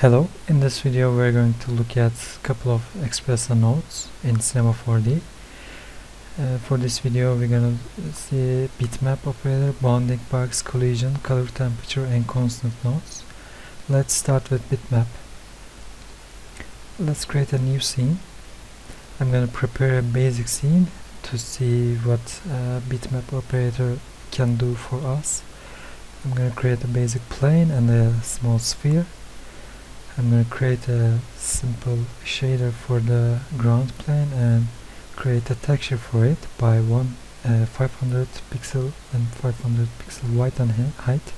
Hello, in this video we're going to look at a couple of Xpresso nodes in Cinema 4D. Uh, for this video we're going to see bitmap operator, bounding box, collision, color temperature and constant nodes. Let's start with bitmap. Let's create a new scene. I'm going to prepare a basic scene to see what uh, bitmap operator can do for us. I'm going to create a basic plane and a small sphere I'm going to create a simple shader for the ground plane and create a texture for it by one uh, 500 pixel and 500 pixel width and height.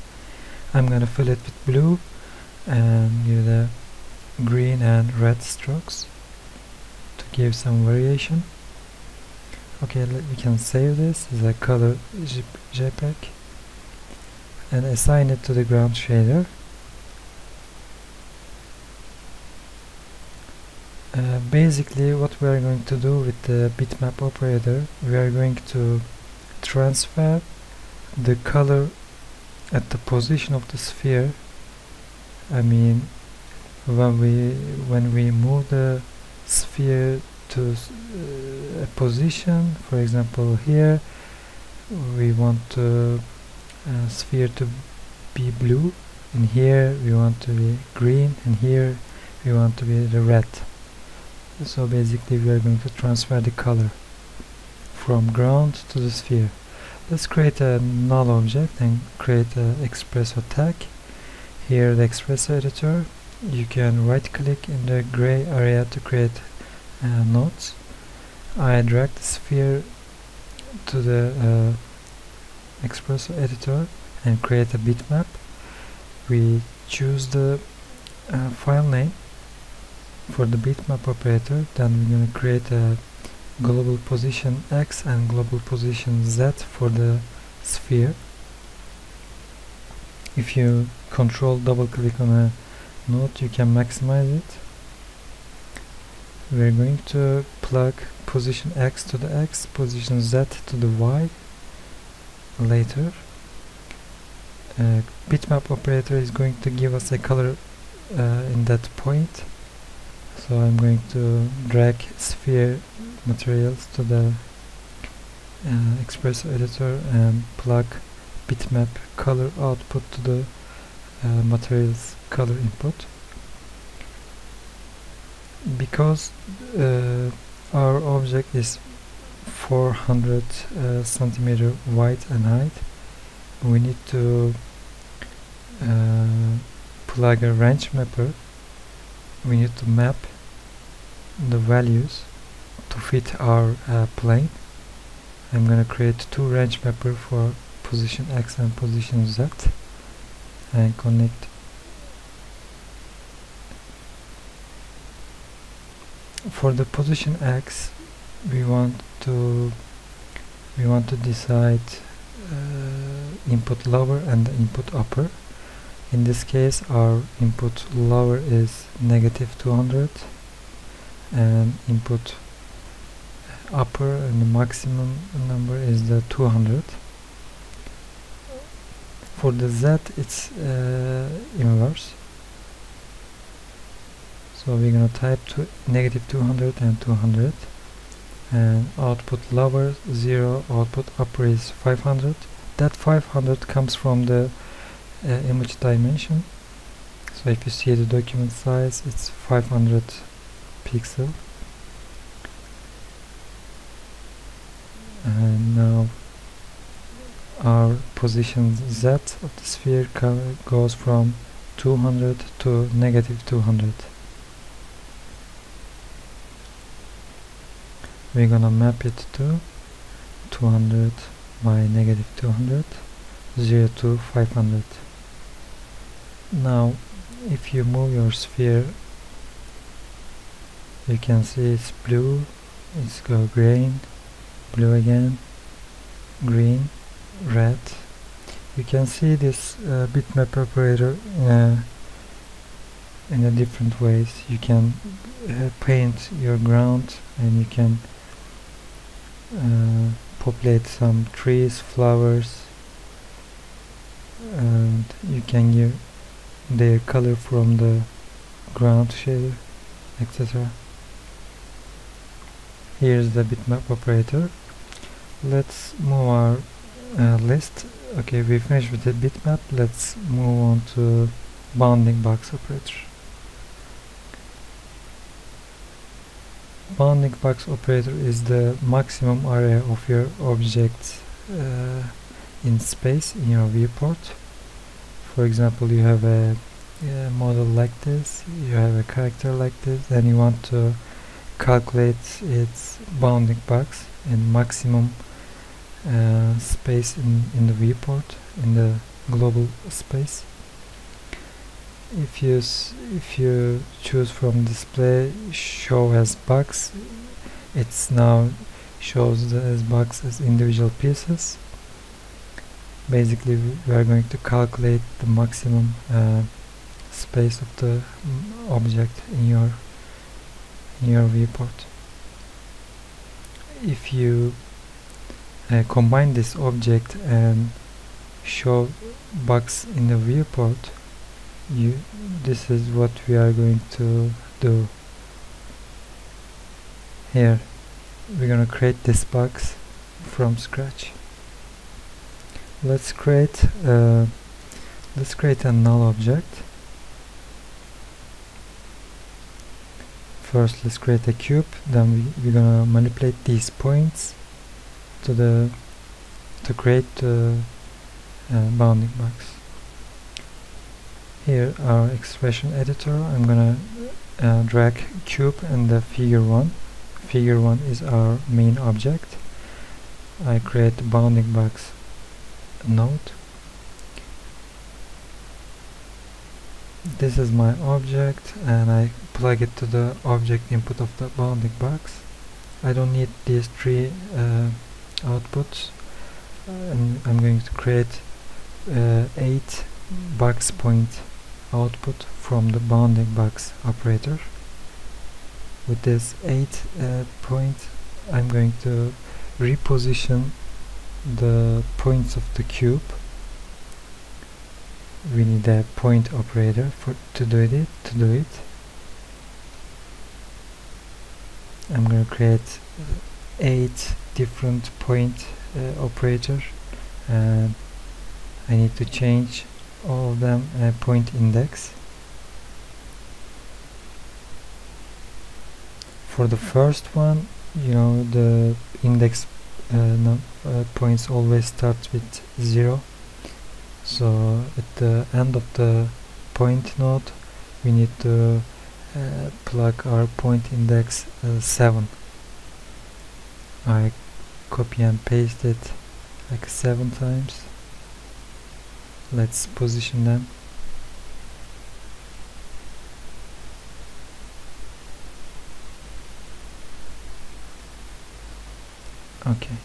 I'm going to fill it with blue and give the green and red strokes to give some variation. Okay, we can save this as a color JPEG and assign it to the ground shader Uh, basically what we are going to do with the bitmap operator we are going to transfer the color at the position of the sphere. I mean when we when we move the sphere to uh, a position for example here we want the uh, sphere to be blue and here we want to be green and here we want to be the red so basically we are going to transfer the color from ground to the sphere. Let's create a null object and create an Xpresso tag here the Xpresso editor you can right click in the gray area to create uh, nodes. I drag the sphere to the uh, Xpresso editor and create a bitmap. We choose the uh, file name for the bitmap operator then we're going to create a global position x and global position z for the sphere. If you control double click on a node you can maximize it. We're going to plug position x to the x position z to the y later. Uh, bitmap operator is going to give us a color uh, in that point so I'm going to drag sphere materials to the uh, editor and plug bitmap color output to the uh, materials color input. Because uh, our object is 400 uh, centimeter wide and height we need to uh, plug a range mapper we need to map the values to fit our uh, plane. I'm gonna create two range mapper for position X and position Z and connect for the position X we want to we want to decide uh, input lower and input upper in this case our input lower is negative 200 and input upper and the maximum number is the 200 for the Z it's uh, inverse. So we're gonna type to negative 200 and 200 and output lower 0 output upper is 500 that 500 comes from the uh, image dimension. So if you see the document size it's 500 pixel. And now our position z of the sphere goes from 200 to negative 200 we're gonna map it to 200 by negative 200 0 to 500 now if you move your sphere you can see it's blue it's go green blue again green red. You can see this uh, bitmap operator uh, in a different ways. You can uh, paint your ground and you can uh, populate some trees flowers and you can give their color from the ground shader etc here's the bitmap operator. Let's move our uh, list. Okay we finished with the bitmap. Let's move on to bounding box operator. Bounding box operator is the maximum area of your object uh, in space in your viewport for example you have a, a, model like this you have a character like this and you want to calculate its bounding box and maximum uh, space in, in the viewport in the global space. If you if you choose from display show as box it's now shows the as box as individual pieces basically we are going to calculate the maximum uh, space of the mm, object in your in your viewport. If you uh, combine this object and show box in the viewport you this is what we are going to do. Here we're gonna create this box from scratch let's create uh, let's create a null object. First let's create a cube. Then we, we're gonna manipulate these points to the to create the uh, bounding box. Here our expression editor. I'm gonna uh, drag cube and the figure 1 figure 1 is our main object. I create bounding box node this is my object and I plug it to the object input of the bounding box. I don't need these three uh, outputs. And I'm going to create uh, 8 box point output from the bounding box operator. With this 8 uh, point I'm going to reposition the points of the cube. We need a point operator for to do it to do it. I'm going to create eight different point uh, operator and I need to change all of them a point index. For the first one you know the index uh, no, uh, points always start with 0 so at the end of the point node we need to uh, plug our point index uh, 7 I copy and paste it like 7 times. Let's position them okay.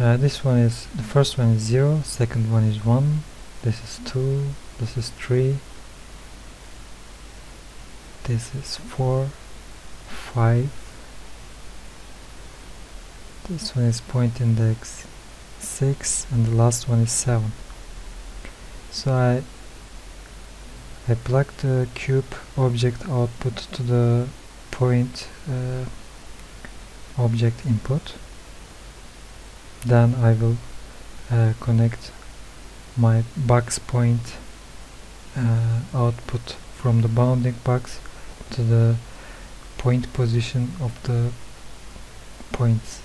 Uh, this one is the first one is 0 second one is 1 this is 2 this is 3 this is 4 5 this one is point index 6 and the last one is 7 so I I plug the cube object output to the point uh, object input then I will uh, connect my box point uh, output from the bounding box to the point position of the points.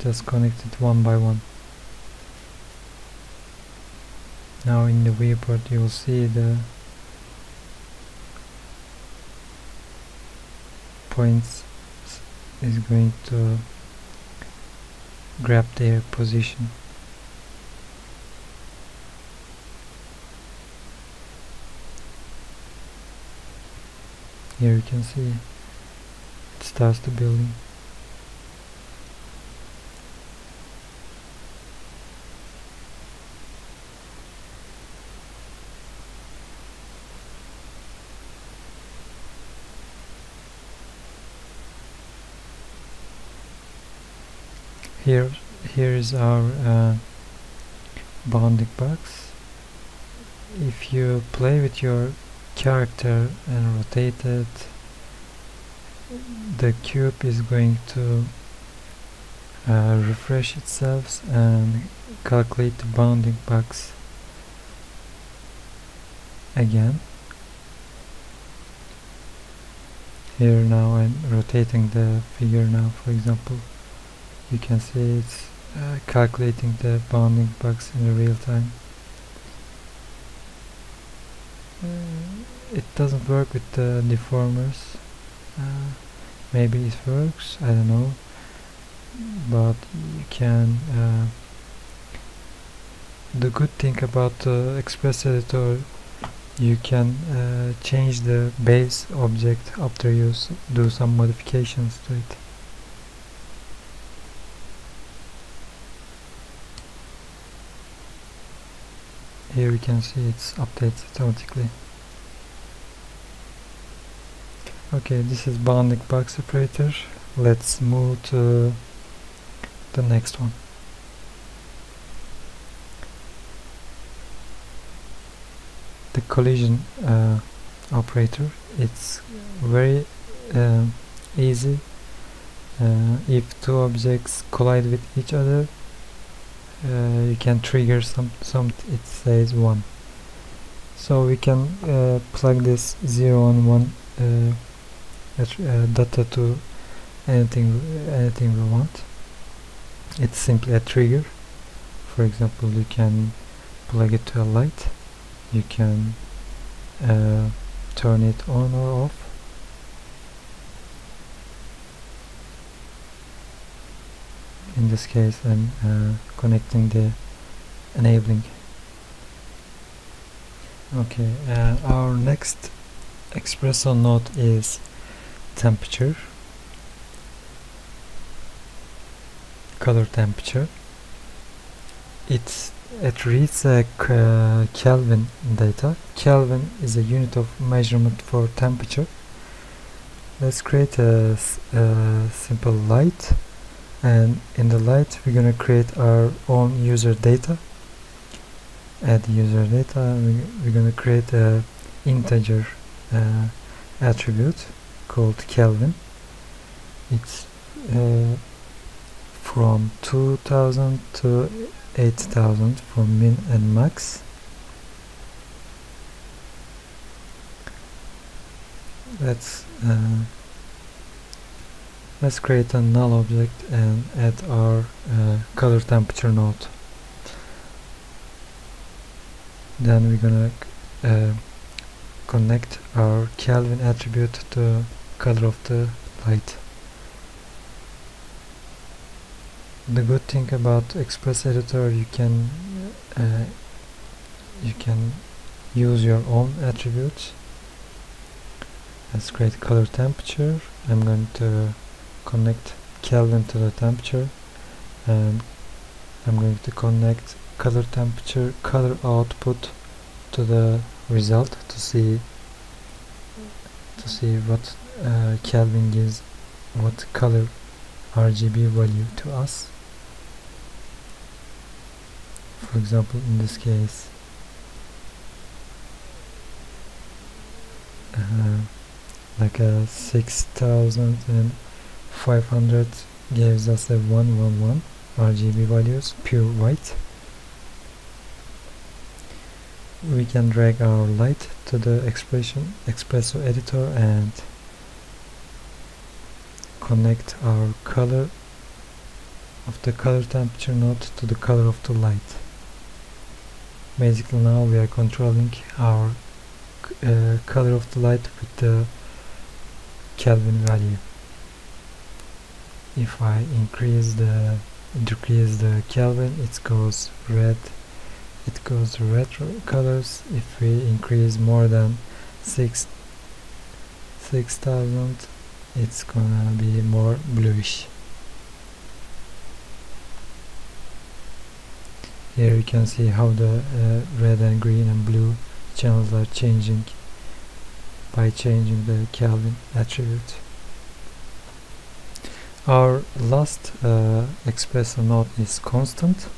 Just connect it one by one. Now in the viewport you will see the points is going to grab their position. Here you can see it starts to building here here is our uh, bounding box. If you play with your character and rotate it the cube is going to uh, refresh itself and calculate the bounding box again. Here now I'm rotating the figure now for example you can see it's uh, calculating the bounding box in real time. Uh, it doesn't work with the deformers. Uh, maybe it works I don't know. But you can uh, the good thing about the Express Editor you can uh, change the base object after you do some modifications to it here you can see it's updates automatically. Okay this is bounding box operator. Let's move to the next one. The collision uh, operator. It's very uh, easy. Uh, if two objects collide with each other uh, you can trigger some some it says 1 so we can uh, plug this 0 and 1 uh, uh, data to anything anything we want. It's simply a trigger. For example you can plug it to a light. You can uh, turn it on or off in this case I'm uh, connecting the enabling. Okay uh, our next Xpresso node is temperature color temperature. It's it reads a uh, Kelvin data. Kelvin is a unit of measurement for temperature. Let's create a, a simple light and in the light we're going to create our own user data. Add user data we're going to create a integer uh, attribute called Kelvin. It's uh, from 2000 to 8000 for min and max. Let's uh, let's create a null object and add our uh, color temperature node. Then we're gonna uh, connect our Kelvin attribute to color of the light. The good thing about Express Editor you can uh, you can use your own attributes. Let's create color temperature. I'm going to connect Kelvin to the temperature. And I'm going to connect color temperature color output to the result to see to see what uh, Kelvin gives what color RGB value to us. For example in this case uh, like a 6000 and 500 gives us a 111 RGB values pure white. We can drag our light to the expression Xpresso editor and connect our color of the color temperature node to the color of the light. Basically now we are controlling our uh, color of the light with the Kelvin value if I increase the decrease the Kelvin it goes red it goes red colors. If we increase more than 6 6000 it's gonna be more bluish. Here you can see how the uh, red and green and blue channels are changing by changing the Kelvin attribute our last uh, Xpresso node is constant.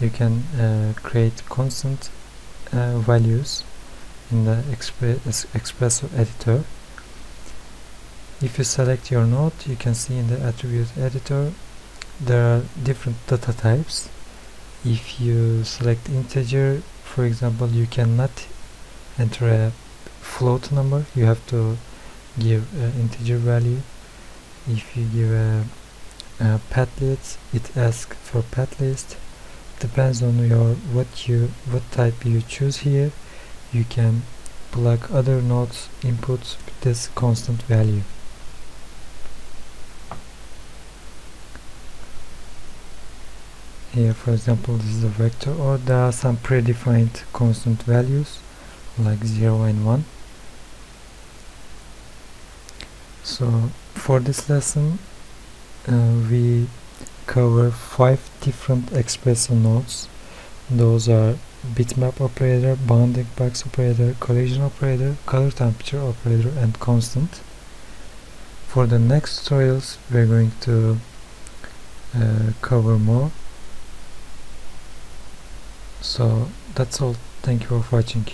You can uh, create constant uh, values in the Express Xpresso editor. If you select your node you can see in the attribute editor there are different data types. If you select integer for example you cannot enter a float number. You have to give an integer value if you give a, a list it asks for path list. Depends on your what you what type you choose here. You can plug other nodes inputs with this constant value. Here for example this is a vector or there are some predefined constant values like 0 and 1 so for this lesson uh, we cover five different Xpresso nodes. Those are bitmap operator, bounding box operator, collision operator, color temperature operator and constant. For the next tutorials we're going to uh, cover more. So that's all. Thank you for watching